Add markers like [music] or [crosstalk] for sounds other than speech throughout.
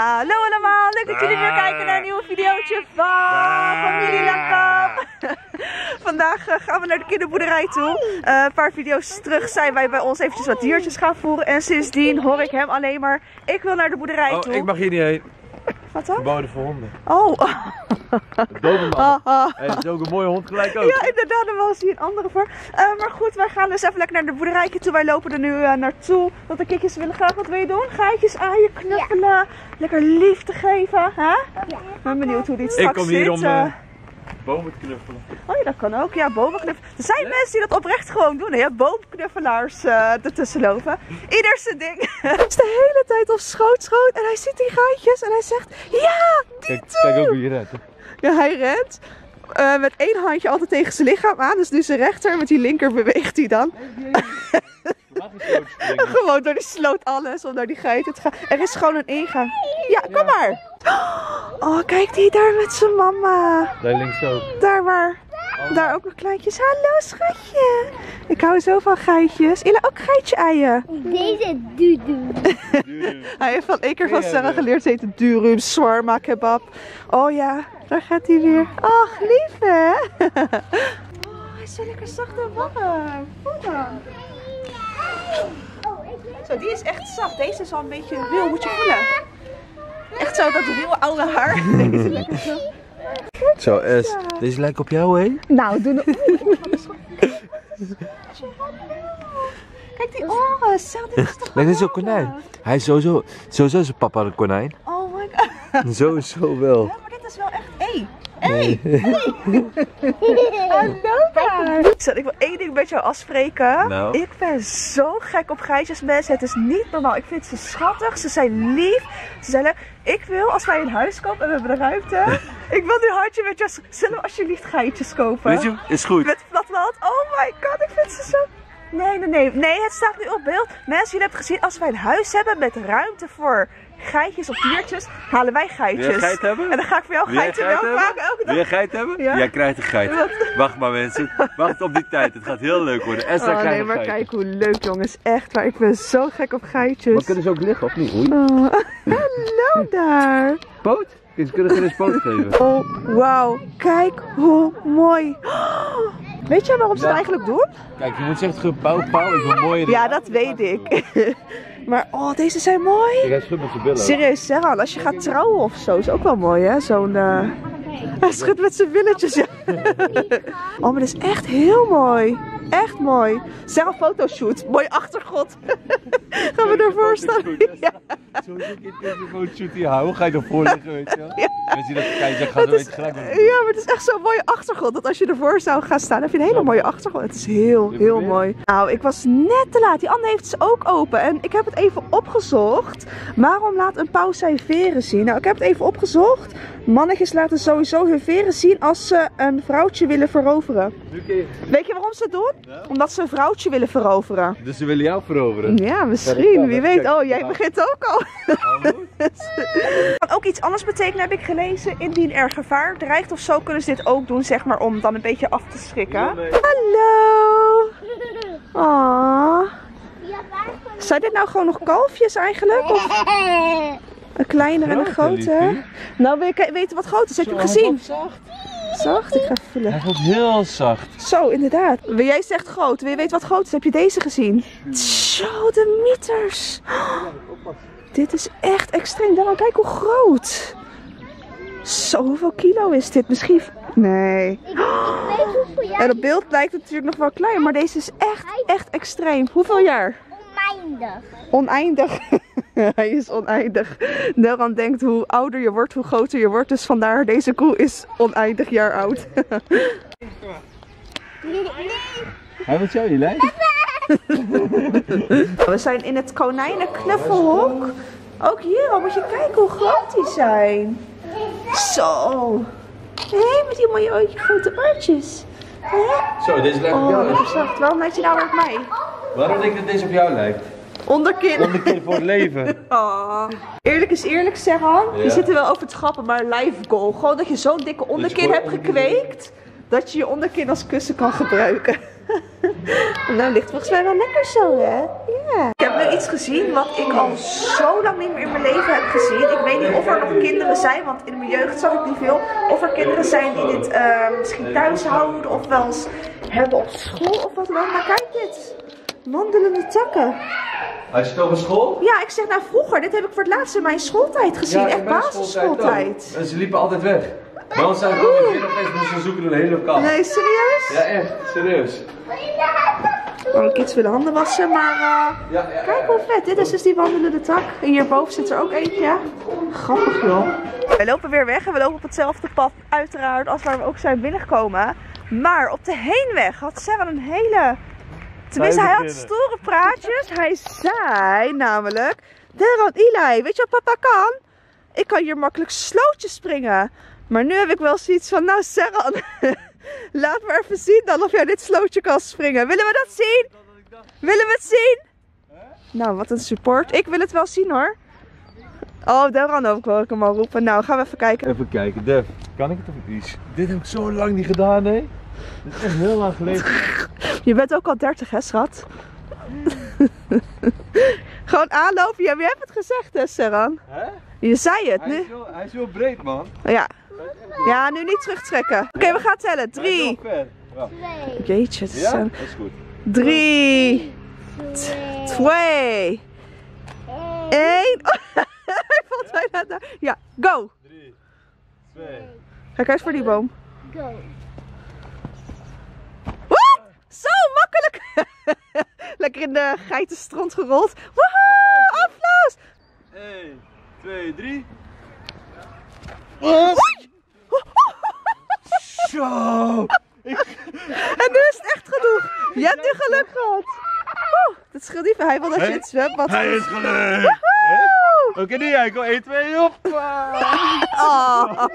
Hallo allemaal, leuk dat jullie weer kijken naar een nieuwe videootje van Familie Langkamp. [laughs] Vandaag eh, gaan we naar de kinderboerderij toe. Eh, een paar video's terug zijn wij bij ons eventjes wat diertjes gaan voeren. En sindsdien hoor ik hem alleen maar, ik wil naar de boerderij Oh, toe. ik mag hier niet heen. Wat dan? Verboden voor honden. Oh, Doberman. [laughs] Ah, ah. Hey, dat is ook een mooie hond gelijk ook. Ja, inderdaad, er was hier een andere voor. Eh, maar goed, wij gaan dus even lekker naar de boerderijtje toe. Wij lopen er nu eh, naartoe. Want de kikjes willen graag wat wil je doen? Gaatjes aan je knuffelen. Lekker liefde geven. Hè? Ik ben benieuwd hoe dit straks kom hier zit. om, eh. Bomen knuffelen. Oh ja, dat kan ook. Ja, bomenknuffelen. Er zijn mensen die dat oprecht gewoon doen. Hè? Boomknuffelaars eh ertussen lopen. Ieder zijn ding. [laughs] Hij is de hele tijd op schoot, schoot. En hij ziet die gaatjes. En hij zegt, ja, die Kijk, toe. kijk ook hoe je redt. hè. Ja, hij rent. eh, met één handje altijd tegen zijn lichaam aan. Dus nu zijn rechter. Met die linker beweegt hij dan. Gewoon door die sloot alles. Om naar die geiten te gaan. Er is gewoon een ingang. Ja, kom maar. Oh, kijk die daar met zijn mama. Daar links ook. Daar waar. Daar ook nog kleintjes. Hallo schatje. Ik hou zo van geitjes. Ila ook geitje eieren. Deze dudu. Hij heeft van één keer van Sarah geleerd. Ze heet het durum, swarma, kebab. Oh ja, daar gaat hij weer. Ach, lief hè? [laughs] Oh, hij is zo lekker zacht en warm. Voel dan. Zo, die is echt zacht. Deze is al een beetje ruw. Moet je voelen. Echt zo, dat ruwe oude haar. Deze lekker zo. Zo, S. Deze lijkt op jou, hé? Nou, doe nou. Kijk die oren. Zo, dit is toch Lijkt net zo'n geweldig? konijn. Hij is sowieso, sowieso is zijn papa een konijn. Oh my god. Sowieso wel. Ja, maar dit is wel echt. Hé! Hé! [laughs] Hallo ik wil één ding met jou afspreken. Nou? Ik ben zo gek op geitjes, mensen. Het is niet normaal. Ik vind ze schattig. Ze zijn lief. Ze zijn leuk. Ik wil, als wij een huis kopen en we hebben de ruimte. [laughs] ik wil nu hartje met jou. Zullen we alsjeblieft geitjes kopen? Weet je, is goed. Met platteland. Oh my god, ik vind ze zo... Nee, nee, nee. Nee, het staat nu op beeld. Mensen, jullie hebben gezien, als wij een huis hebben met ruimte voor geitjes of diertjes, halen wij geitjes. Wil je een geit hebben? En dan ga ik voor jou Wil jij geiten geit melk hebben? maken elke Wil dag. je geit hebben? Ja. Jij krijgt een geit. Wat? Wacht maar mensen. Wacht op die tijd. Het gaat heel leuk worden. Esther Oh krijgt nee, een maar kijk hoe leuk jongens. Echt waar, ik ben zo gek op geitjes. ze ook liggen of niet? Oei. Oh, [laughs] hallo daar. Poot? Ze kunnen geen eens poot geven. Oh, wauw. Kijk hoe mooi. [gasps] Weet jij waarom ze het Ja. eigenlijk doen? Kijk, je moet zeggen gebouw, pauw. Ik wil mooier. Ja, dat weet ik. Maar oh, deze zijn mooi. Kijk, hij schudt met zijn billen. Serieus, Sarah, als je gaat trouwen of zo, is ook wel mooi hè? Zo'n. eh, Hij [laughs] schudt met zijn billetjes, ja. [laughs] Oh, maar dit is echt heel mooi. Echt mooi. Sarah fotoshoot. Mooi achtergrond. [laughs] Gaan we ervoor staan? Ja. Zo'n fotoshoot die houden, ga je ervoor liggen, weet je wel? Ja. Mensen die dat kijken, zeggen, is, gelijk ja, maar het is echt zo'n mooie achtergrond. Dat als je ervoor zou gaan staan, heb je een hele mooie achtergrond. Het is heel, heel mooi. Nou, ik was net te laat. Die Anne heeft ze ook open. En ik heb het even opgezocht. Waarom laat een pauw zijn veren zien? Nou, ik heb het even opgezocht. Mannetjes laten sowieso hun veren zien als ze een vrouwtje willen veroveren. Weet je waarom ze het doen? Omdat ze een vrouwtje willen veroveren. Dus ze willen jou veroveren. Ja, misschien. Wie weet. Oh, jij begint ook al. [laughs] Kan ook iets anders betekenen, heb ik gelezen. Indien er gevaar dreigt of zo, kunnen ze dit ook doen, zeg maar, om dan een beetje af te schrikken. Hallo! [laughs] Aww. Zijn dit nou gewoon nog kalfjes eigenlijk? Of [laughs] een kleinere en een Grote. Nou, wil je weten wat groot is? Heb je hem gezien? Zacht? Ik ga even vullen. Hij voelt heel zacht. Zo, inderdaad. Wil jij zegt groot. Wil je weten wat groot is? Heb je deze gezien? Zo, de mieters. Dit is echt extreem. Daarom kijk hoe groot. Zo, hoeveel kilo is dit? Misschien... Nee. Ik weet hoeveel jaar En op beeld lijkt het natuurlijk nog wel klein, maar deze is echt, echt extreem. Hoeveel jaar? Oneindig. Oneindig. [laughs] Hij is oneindig. Nelran denkt hoe ouder je wordt, hoe groter je wordt. Dus vandaar, deze koe is oneindig jaar oud. Hij wil jou, Jelijn? [laughs] We zijn in het konijnenknuffelhok. Ook hier al moet je kijken hoe groot die zijn. Zo. Hé, met die mooie oortje, grote oortjes. Zo, deze lijkt op Oh, jou. lekker zacht. Waarom lijkt hij nou op mij? Waarom denk ik dat deze op jou lijkt? Onderkin. Onderkin voor het leven. [laughs] Oh. Eerlijk is eerlijk, Serhan. Je zit er wel over te grappen, maar live goal. Gewoon dat je zo'n dikke onderkin hebt onderkin- gekweekt. Dat je je onderkin als kussen kan gebruiken. [laughs] nou, ligt volgens mij wel lekker zo, hè? Ja. Ik heb nu iets gezien wat ik al zo lang niet meer in mijn leven heb gezien. Ik weet niet of er nog kinderen zijn, want in mijn jeugd zag ik niet veel. Of er kinderen zijn die dit eh, misschien thuis houden of wel eens hebben op school of wat dan ook. Maar kijk dit. Wandelende takken. Hij zit over school? Ja, ik zeg nou vroeger. Dit heb ik voor het laatst in mijn schooltijd gezien. Echt basisschooltijd. En ze liepen altijd weg. Maar ons zijn we weer opeens moesten zoeken een hele lokaal. Nee, serieus? Ja, echt. Serieus. Oh, kids willen handen wassen, maar eh, Ja, ja. kijk hoe vet. Dit is dus die wandelende tak. En hierboven zit er ook eentje. Grappig joh. We lopen weer weg en we lopen op hetzelfde pad uiteraard als waar we ook zijn binnengekomen. Maar op de heenweg had Sarah een hele... Tenminste, hij had stoere praatjes. Hij zei namelijk... Deran Eli, weet je wat papa kan? Ik kan hier makkelijk slootjes springen. Maar nu heb ik wel zoiets van, nou Serran, [laughs] laat me even zien dan of jij dit slootje kan springen. Willen we dat zien? Willen we het zien? Nou, wat een support. Ik wil het wel zien hoor. Oh, Deran ook hoor ik hem al roepen. Nou, gaan we even kijken. Even kijken, Def. Kan ik het of niet? Dit heb ik zo lang niet gedaan, nee. Dit is echt heel lang geleden. [laughs] Je bent ook al 30 hè, schat? [laughs] Gewoon aanlopen. Ja, wie hebt het gezegd hè, Serran? Hè? Je zei het Hij is, nu. heel, hij is heel breed, man. Ja. Ja, nu niet terugtrekken. Oké, we gaan tellen. Hij is Drie. wel ver. Ja. Twee. Jeetje, het is, Ja? eh, Dat is goed. Drie. Twee. Twee. Één. Hij valt bijna daar. Ja, go. Drie, twee. Kijk uit voor die boom. Go. Zo makkelijk. [laughs] Lekker in de geitenstront gerold. Woehoe, applaus. 1, 2, 3. Oei. [laughs] Zo! [laughs] En nu is het echt genoeg. Je hebt nu geluk gehad. Oeh, dat scheelt niet. Hij wil dat je Hè? het zwembad Hij is gelukt! Oké, nu jij. Kom 1, 2, op! Oh,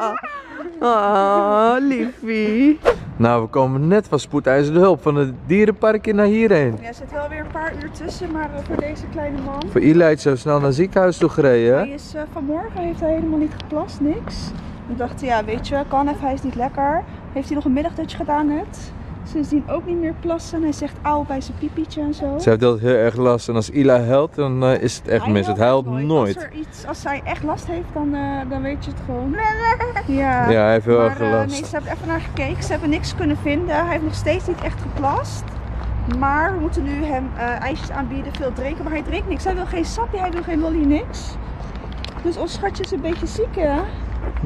oh liefie. Nou, we komen net van spoedeisende hulp van het dierenparkje naar hierheen. Ja, er zit wel weer een paar uur tussen, maar eh, voor deze kleine man. Voor Eli is zo snel naar het ziekenhuis toe gereden. Hij is eh, vanmorgen heeft hij helemaal niet geplast, niks. Ik dacht, ja, weet je, kan even, hij is niet lekker. Heeft hij nog een middagdutje gedaan net. Sindsdien ook niet meer plassen. Hij zegt auw bij zijn pipietje en zo. Ze heeft altijd heel erg last. En als Eli huilt, dan eh, is het echt mis. Het huilt nooit. Als, er iets, als hij echt last heeft, dan, eh, dan weet je het gewoon. Ja, Ja, hij heeft heel maar, erg eh, last. nee, ze hebben even naar gekeken. Ze hebben niks kunnen vinden. Hij heeft nog steeds niet echt geplast. Maar we moeten nu hem ijsjes aanbieden, veel drinken. Maar hij drinkt niks. Hij wil geen sapje, hij wil geen lolly, niks. Dus ons schatje is een beetje ziek, hè?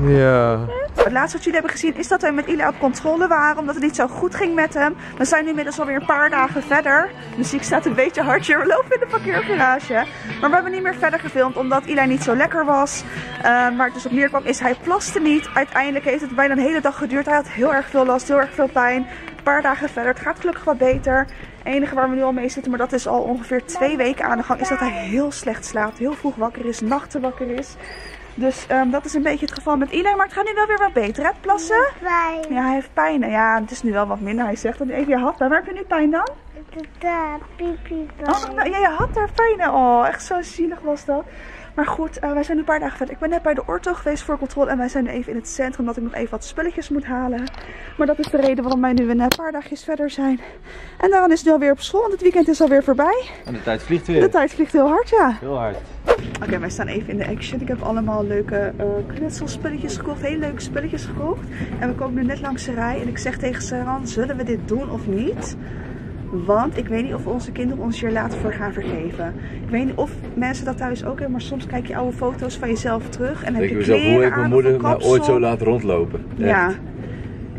Ja. Het laatste wat jullie hebben gezien is dat wij met Ila op controle waren. Omdat het niet zo goed ging met hem. We zijn nu inmiddels alweer een paar dagen verder. De muziek staat een beetje hardje. We lopen in de parkeergarage. Maar we hebben niet meer verder gefilmd omdat Ila niet zo lekker was. Eh, waar het dus op neerkwam is hij plaste niet. Uiteindelijk heeft het bijna een hele dag geduurd. Hij had heel erg veel last, heel erg veel pijn. Een paar dagen verder. Het gaat gelukkig wat beter. Het enige waar we nu al mee zitten, maar dat is al ongeveer twee weken aan de gang, is dat hij heel slecht slaapt. Heel vroeg wakker is, nachten wakker is. Dus ehm, dat is een beetje het geval met Eli. Maar het gaat nu wel weer wat beter, hè? Plassen? Pijn. Ja, hij heeft pijn. Ja, het is nu wel wat minder. Hij zegt dat hij even je had. Waar heb je nu pijn dan? Oh, nou, ja, je had daar pijn. hè? Oh, echt zo zielig was dat. Maar goed, eh, wij zijn nu een paar dagen verder. Ik ben net bij de ortho geweest voor controle. En wij zijn nu even in het centrum, omdat ik nog even wat spulletjes moet halen. Maar dat is de reden waarom wij nu een paar dagjes verder zijn. En dan is het nu alweer op school, want het weekend is alweer voorbij. En de tijd vliegt De weer. tijd vliegt heel hard, ja. Heel hard. Oké, wij staan even in de action. Ik heb allemaal leuke eh knutselspulletjes gekocht. Hele leuke spulletjes gekocht. En we komen nu net langs de rij. En ik zeg tegen Saran, zullen we dit doen of niet? Want ik weet niet of onze kinderen ons hier later voor gaan vergeven. Ik weet niet of mensen dat thuis ook hebben. Maar soms kijk je oude foto's van jezelf terug. En dan Denk heb ik je mezelf, hoe ik mijn moeder een maar ooit zo laat rondlopen. Echt. Ja.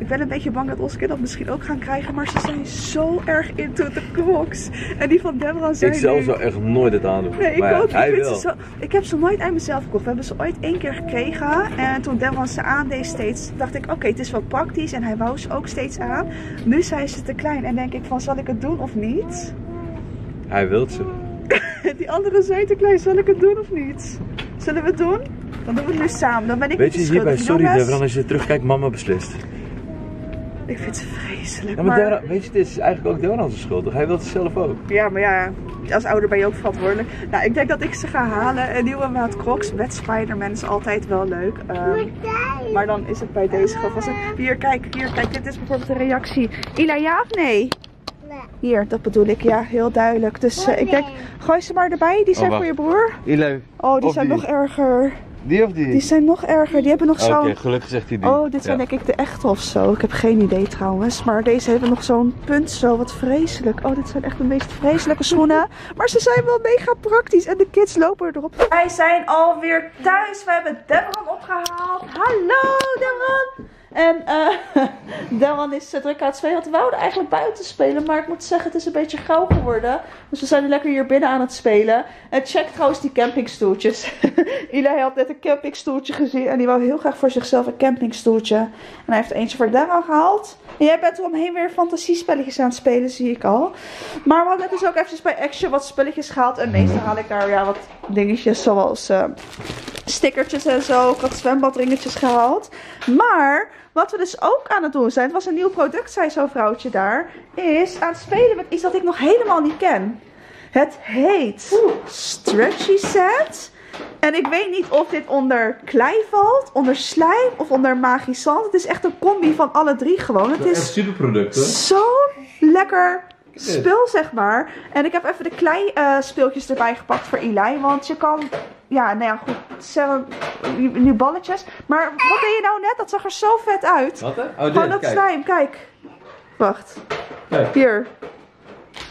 Ik ben een beetje bang dat kinderen dat misschien ook gaan krijgen. Maar ze zijn zo erg into de crocs. En die van Deborah zijn Ik zelf zou echt nooit het aandoen. Nee, ik maar ook. hij ik, ze zo, ik heb ze nooit uit mezelf gekocht. We hebben ze ooit één keer gekregen. En toen Devon ze aandeed steeds, dacht ik, oké, het is wel praktisch. En hij wou ze ook steeds aan. Nu zijn ze te klein. En denk ik van, zal ik het doen of niet? Hij wilt ze. [laughs] Die anderen zijn te klein, zal ik het doen of niet? Zullen we het doen? Dan doen we het nu samen. Dan ben ik Weet je, hierbij, sorry Devran, als je terugkijkt, mama beslist. Ik vind ze vreselijk. Ja, maar weet je, dit is eigenlijk ook zijn schuld. toch? Hij wil het zelf ook. Ja, maar ja, als ouder ben je ook verantwoordelijk. Nou, ik denk dat ik ze ga halen. Een nieuwe maat Crocs met Spider-Man is altijd wel leuk. Ehm, maar dan is het bij deze geval. vast- Hier, kijk, hier, kijk. Dit is bijvoorbeeld een reactie. Ila, ja of nee? Nee. Hier, dat bedoel ik. Ja, heel duidelijk. Dus eh, ik denk, gooi ze maar erbij. Die zijn wacht. voor je broer. Eli, Oh, die Of zijn die. nog erger. Die of die? Die zijn nog erger. Die hebben nog Oké, zo'n... gelukkig zegt hij die. Oh, dit zijn Ja. denk ik de echte of zo. Ik heb geen idee trouwens. Maar deze hebben nog zo'n punt zo. Wat vreselijk. Oh, dit zijn echt de meest vreselijke schoenen. [laughs] Maar ze zijn wel mega praktisch. En de kids lopen erop. Wij zijn alweer thuis. We hebben Devon opgehaald. Hallo Devon. En eh uh, [laughs] druk aan het spelen. Want we wouden eigenlijk buiten spelen. Maar ik moet zeggen, het is een beetje grauw geworden. Dus we zijn nu lekker hier binnen aan het spelen. En check trouwens die campingstoeltjes. [laughs] Eli had net een campingstoeltje gezien. En die wou heel graag voor zichzelf een campingstoeltje. En hij heeft eentje voor Devon gehaald. En jij bent eromheen weer fantasiespelletjes aan het spelen, zie ik al. Maar we hadden dus ook eventjes bij Action wat spelletjes gehaald. En meestal haal ik daar ja, wat dingetjes zoals eh, stickertjes en zo. Ik had zwembadringetjes gehaald. Maar wat we dus ook aan het doen zijn, het was een nieuw product, zei zo'n vrouwtje daar, is aan het spelen met iets dat ik nog helemaal niet ken. Het heet Stretchy Set. En ik weet niet of dit onder klei valt, onder slijm of onder magisch zand. Het is echt een combi van alle drie gewoon. Het is superproduct, hè? zo'n lekker spul, zeg maar. En ik heb even de klei eh, speeltjes erbij gepakt voor Eli. Want je kan, ja, nou ja, goed, nu balletjes. Maar wat deed je nou net? Dat zag er zo vet uit. Wat hè? Oh, Gewoon dit, dat kijk. slijm, kijk. Wacht, Kijk. hier.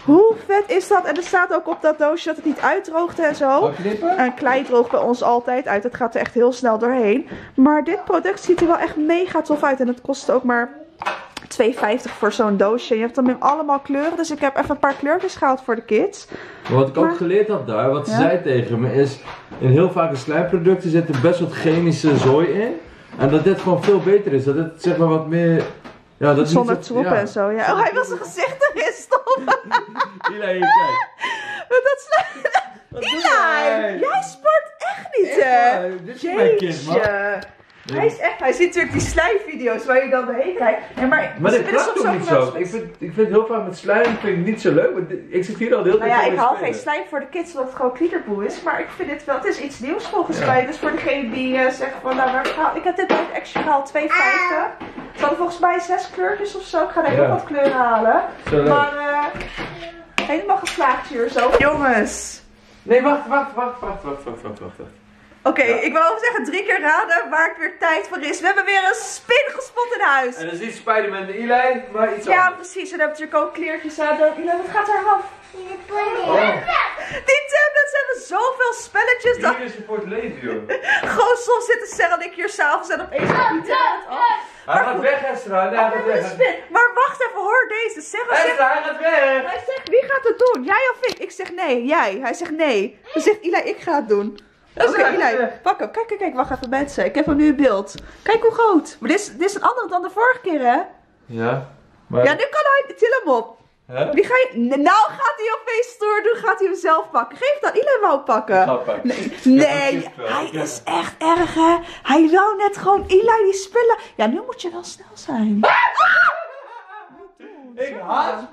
Hoe vet is dat? En er staat ook op dat doosje dat het niet uitdroogde en zo. En klei droogt bij ons altijd uit. Het gaat er echt heel snel doorheen. Maar dit product ziet er wel echt mega tof uit. En het kost ook maar 2,50 voor zo'n doosje. Je hebt dan in allemaal kleuren. Dus ik heb even een paar kleurtjes gehaald voor de kids. Wat ik ook geleerd had daar, wat ze Ja? zei tegen me, is in heel vaak slijmproducten zit er best wat chemische zooi in. En dat dit gewoon veel beter is. Dat het zeg maar wat meer. Ja, dat het Zonder troepen ja. en zo. Ja. Oh, hij wil zijn gezicht erin stoppen. [laughs] Eli, hier, kijk. Dat Eli, jij? sport echt niet, hè? Dit is mijn kind, man. Hij is echt, hij ziet natuurlijk die slijmvideo's waar je dan doorheen kijkt. Ja, maar dit soms toch ook niet zo? Ik vind, ik vind heel vaak met slijm vind ik niet zo leuk. Ik zit hier al heel Nou ja, ik haal geen slijm voor de kids omdat het gewoon kliederboel is. Maar ik vind dit wel, het is iets nieuws volgens Ja. mij. Dus voor degene die eh, zegt van, nou, waar ik heb dit uit Action gehaald, 2,50. Ze hadden volgens mij zes kleurtjes of zo. Ik ga daar Ja. heel wat kleuren halen. Zo. Maar eh, helemaal geslaagd hier zo. Jongens. Nee, wacht, wacht, wacht, wacht, wacht, wacht, wacht, wacht. wacht. Oké, Ja. ik wil wel zeggen drie keer raden waar het weer tijd voor is. We hebben weer een spin gespot in huis. En dat is niet Spider-Man de Eli, maar iets Ja, anders. precies. En dan heb je natuurlijk ook kleertjes aan. Dan- Wat gaat er af? Oh, Die tablets hebben zoveel spelletjes. Dat hier is je voor het leven, joh. [laughs] gewoon soms zitten Sarah en ik hier s'avonds en opeens gaat die tablet af. Hij gaat weg, Estra. Nee, hij gaat weg. spin. Maar wacht even, hoor deze. Sarah zegt, Estra, hij gaat weg. hij zegt, wie gaat het doen? Jij of ik? Ik zeg nee, jij. Hij zegt nee. Dan zegt Eli, ik ga het doen. Oké, Eli, pak hem. Kijk, kijk, kijk. Wacht even, mensen. Ik heb hem nu in beeld. Kijk hoe groot. Maar dit is, dit is een andere dan de vorige keer, hè? Ja, maar... Ja, nu kan hij. Til hem op. Hè? Die ga je, nou gaat hij opeens stoer doen. Gaat hij hem zelf pakken. Geef dan. Eli wou pakken. Ik ga het pakken. Nee, [laughs] nee hij Ja. is echt erg hè. Hij wou net gewoon Eli die spullen. Ja, nu moet je wel snel zijn. Ik haat.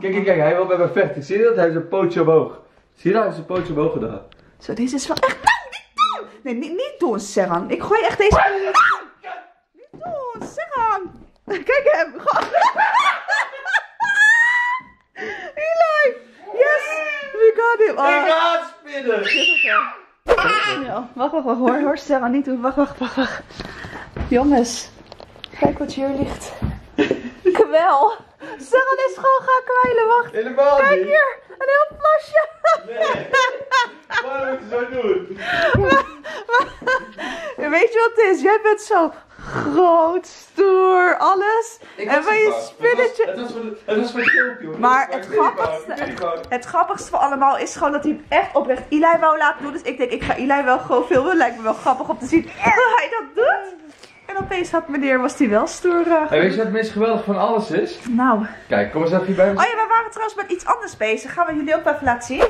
Kijk, kijk, kijk. Hij wil bij me vechten. Zie je dat? Hij heeft zijn pootje omhoog. Zie je dat? Hij heeft zijn pootje omhoog gedaan. Zo, deze is wel echt... Nou, niet doen! Nee, niet, niet doen, Serran. Ik gooi echt deze... Nou! Niet doen, Serran. Kijk hem. [laughs] Eli. Yes. We got him. Oh. Ik haat spinnen. Ja, wacht, wacht, wacht. Hoor, hoor, Sarah, niet doen. Wacht, wacht, wacht, wacht. Jongens, kijk wat hier ligt. Kwel. Sarah is gewoon gaan kwijlen. Wacht. Helemaal Kijk niet. hier, een heel plasje. Nee. Weet je wat het is? Jij bent zo groot, stoer, alles. Ik en van je spinnetje. Het was, het was voor de- het was voor het filmpje. hoor. Maar het grappigste, het grappigste van allemaal is gewoon dat hij echt oprecht Eli wou laten doen. Dus ik denk, ik ga Eli wel gewoon filmen. Lijkt me wel grappig om te zien hoe hij dat doet. En opeens had meneer, was hij wel stoer. Hey, weet je wat het meest geweldig van alles is? Nou. Kijk, kom eens even hier bij me. Oh ja, we waren trouwens met iets anders bezig. Gaan we jullie ook even laten zien?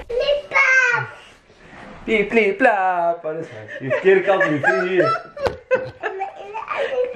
Piep, pliep, plaap. Wat is hij? Die verkeerde kant niet. Hier.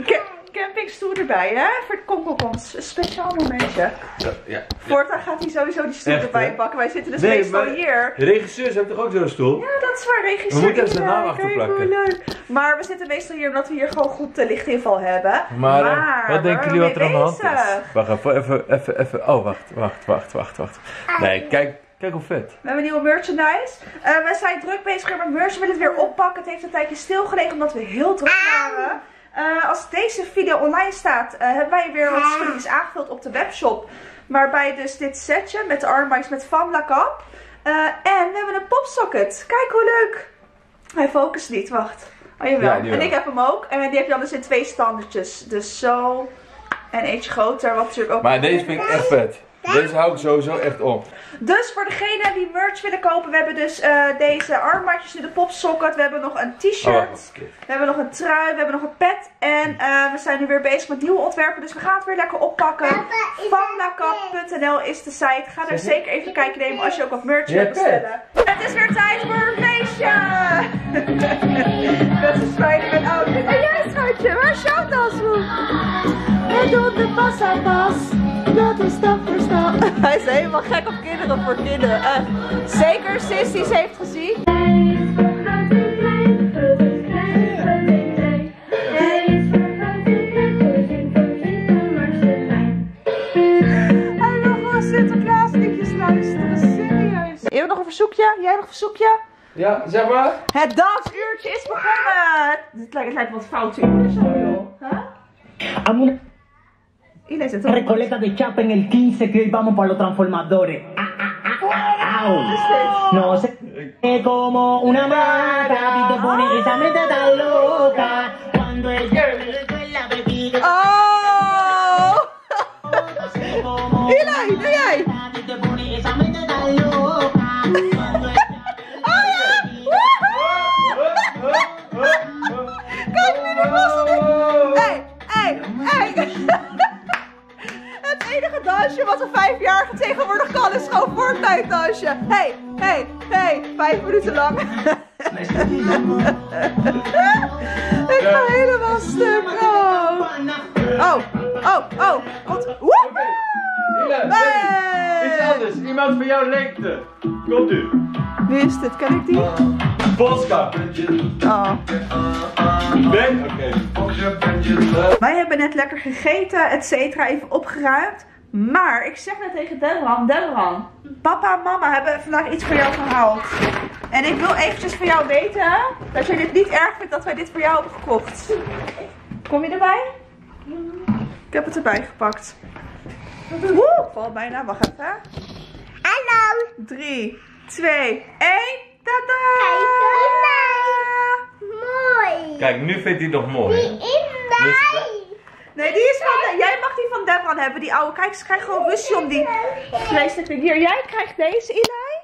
Ca- campingstoel erbij, hè? Voor- kom, kom. Een speciaal momentje. Ja, ja. Voortaan gaat hij sowieso die stoel Echt, erbij hè? pakken. Wij zitten dus Nee, meestal maar- hier. De regisseurs hebben toch ook zo'n stoel? Ja, dat is waar, regisseur. We moeten even zijn naam achter plakken. hoe leuk. Maar we zitten meestal hier omdat we hier gewoon goed uh, lichtinval hebben. Maar, eh, wat denken jullie wat er aan de hand is? Wacht even, even, even, even. Oh, wacht, wacht, wacht, wacht, wacht. Nee, kijk, kijk hoe vet. We hebben nieuwe merchandise. Eh, we zijn druk bezig met merch. We willen het weer oppakken. Het heeft een tijdje stilgelegen omdat we heel druk waren. Eh, als deze video online staat, eh, hebben wij weer wat spulletjes aangevuld op de webshop. Waarbij dus dit setje met de armbands met Famla Kap. Eh, en we hebben een popsocket. Kijk hoe leuk. Hij focust niet, wacht. Oh jawel. Ja, die en wel. ik heb hem ook. En die heb je dan dus in twee standertjes. Dus zo en eentje groter. Wat natuurlijk ook Maar deze vind ik echt vet. Deze hou ik sowieso echt op. dus voor degenen die merch willen kopen, we hebben dus eh, deze armbandjes nu de popsocket. We hebben nog een Oh, t-shirt. oké. We hebben nog een trui, we hebben nog een pet. En eh, we zijn nu weer bezig met nieuwe ontwerpen. Dus we gaan het weer lekker oppakken. Famlakap.nl is de site. Ga daar zeker even kijken nemen als je ook wat merch wilt bestellen. Het is weer tijd voor een feestje! Met z'n Spider-Man outfit. En jij schatje, waar is jouw tas? We doen de pas aan pas. Dat is stap voor stap. Hij is helemaal gek op kinderen voor kinderen. Echt. Zeker Sissy ze heeft gezien. Hij wil gewoon Sinterklaas liedjes luisteren. Serieus. Je hebt nog een verzoekje? Jij nog een verzoekje? Ja, zeg maar. Het dansuurtje is begonnen. Het lijkt, het lijkt wat foute uur zo joh. Huh? Iedereen zit er. recoleta de chapa en el 15 que hoy vamos para los transformadores. Ah, ah, ah, ah. No sé eh, como una mata y te pone esa mente tan loca. Cuando el con la bebida Oh! como Eli, doe jij? y dansje wat een vijfjarige tegenwoordig kan is gewoon Fortnite dansje. Hey, hey, hey. Vijf minuten lang. [laughs] Ik ga helemaal stuk. Oh, oh, oh. oh. Komt. Woehoe! Hey! Iets anders. Iemand van jouw lengte. Komt u. Wie is dit? Ken ik die? Polska. Oh. Nee? Oké. Wij hebben net lekker gegeten, et cetera, even opgeruimd. Maar ik zeg net tegen Delran, Delran, papa en mama hebben vandaag iets voor jou gehaald. En ik wil eventjes van jou weten dat je dit niet erg vindt dat wij dit voor jou hebben gekocht. Kom je erbij? Ik heb het erbij gepakt. Woe, valt bijna, wacht even. Hallo. 3, 2, 1, tada! Mooi. Kijk, nu vindt hij het nog mooi. In mij. Nee, die is van, jij die van Devran hebben, die oude. Kijk, ze krijgen gewoon ruzie om die vreselijke. Hier, jij krijgt deze, Eli.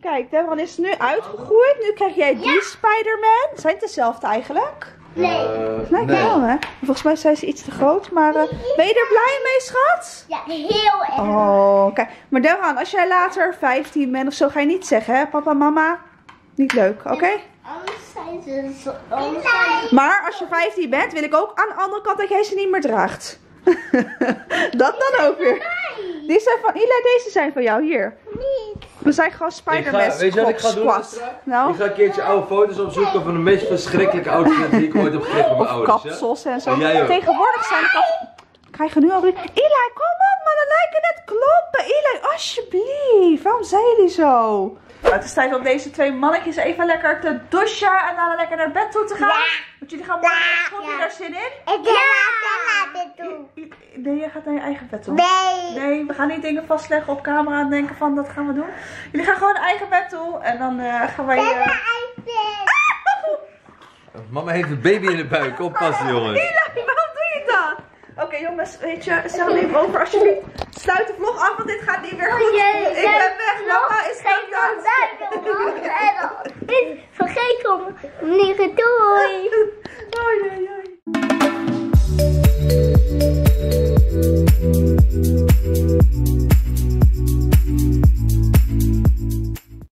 Kijk, Devran is nu uitgegroeid. Nu krijg jij die Spider-Man. Zijn het dezelfde eigenlijk? Nee. Lijkt wel, hè? Volgens mij zijn ze iets te groot, maar... eh, ben je er blij mee, schat? Ja, heel erg. Oh, kijk. Maar Devran, als jij later 15 bent of zo, ga je niet zeggen, hè? Papa, mama, niet leuk, oké? Anders zijn ze zo. Anders zijn ze Maar als je 15 bent, wil ik ook aan de andere kant dat jij ze niet meer draagt. [laughs] dat dan ook weer. Die zijn van Ila, deze zijn van jou hier. niet. We zijn gewoon Ik Spider-Man ga, weet je wat ik ga doen? Nou, Ik ga een keertje oude foto's opzoeken van de meest verschrikkelijke outfits die ik ooit heb gekregen van mijn of ouders. ja? kapsels en zo. En jij ook. Tegenwoordig zijn kapsels... Krijgen nu alweer... Eli, kom op man, dat lijken net kloppen. Eli, alsjeblieft. Waarom zijn jullie zo? Nou, het is tijd om deze twee mannetjes even lekker te douchen en dan lekker naar bed toe te gaan. Want jullie gaan morgen naar school. Heb je Ja. daar zin in? Ik wil laten dit doen. Nee, jij gaat naar je eigen bed toe. Nee. Nee, we gaan niet dingen vastleggen op camera en denken van dat gaan we doen. Jullie gaan gewoon naar eigen bed toe en dan eh, gaan wij... eh, [laughs] Mama heeft een baby in de buik. Oppassen jongens. Eli, waarom doe je dat? Oké jongens, weet je, stel hem even over alsjeblieft. Sluit de vlog af, want dit gaat niet meer goed. [laughs] Oh, jee, ik ben weg, mama is thuis. En vergeet om niet doei.